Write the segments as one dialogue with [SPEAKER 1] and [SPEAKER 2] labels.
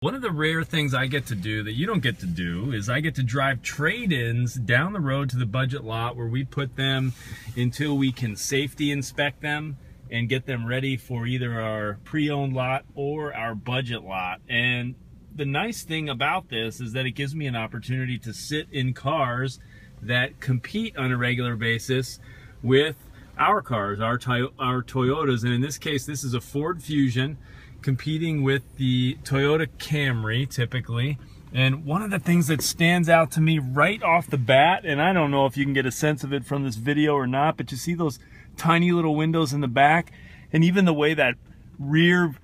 [SPEAKER 1] One of the rare things I get to do that you don't get to do is I get to drive trade-ins down the road to the budget lot where we put them until we can safety inspect them and get them ready for either our pre-owned lot or our budget lot. And the nice thing about this is that it gives me an opportunity to sit in cars that compete on a regular basis with our cars, our, our Toyotas. And in this case, this is a Ford Fusion competing with the Toyota Camry typically. And one of the things that stands out to me right off the bat, and I don't know if you can get a sense of it from this video or not, but you see those tiny little windows in the back, and even the way that rear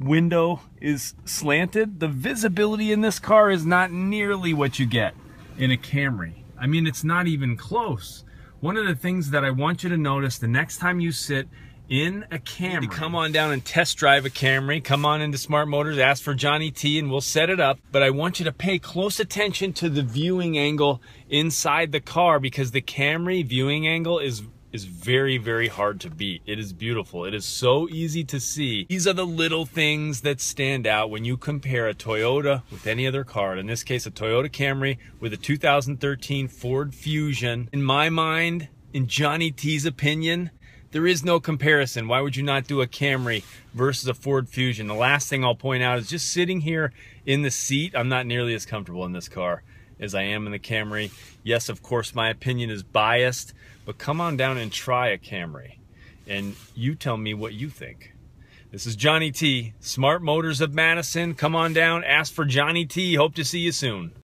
[SPEAKER 1] window is slanted, the visibility in this car is not nearly what you get in a Camry. I mean, it's not even close. One of the things that I want you to notice the next time you sit in a Camry. come on down and test drive a Camry. Come on into Smart Motors, ask for Johnny T, and we'll set it up. But I want you to pay close attention to the viewing angle inside the car because the Camry viewing angle is is very, very hard to beat. It is beautiful. It is so easy to see. These are the little things that stand out when you compare a Toyota with any other car. In this case, a Toyota Camry with a 2013 Ford Fusion. In my mind, in Johnny T's opinion, there is no comparison. Why would you not do a Camry versus a Ford Fusion? The last thing I'll point out is just sitting here in the seat, I'm not nearly as comfortable in this car as I am in the Camry. Yes, of course, my opinion is biased, but come on down and try a Camry and you tell me what you think. This is Johnny T, Smart Motors of Madison. Come on down, ask for Johnny T. Hope to see you soon.